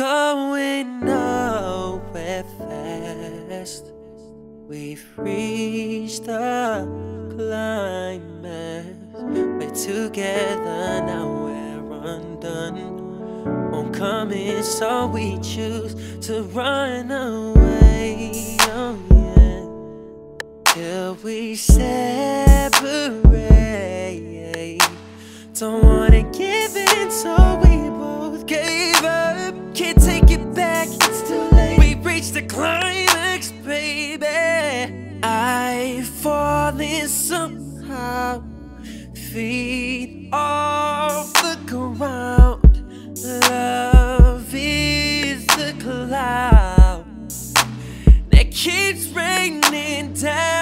going nowhere fast. We've reached the climax. We're together now, we're undone. Won't come in, so we choose to run away. Oh, yeah. Till we separate. Don't wanna give in, so reached the climax, baby. I've fallen somehow, feet off the ground. Love is the cloud that keeps raining down.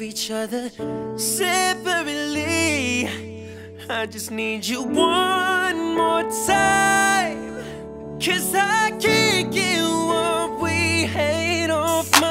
Love each other separately. I just need you one more time. Cause I can't get what we hate off my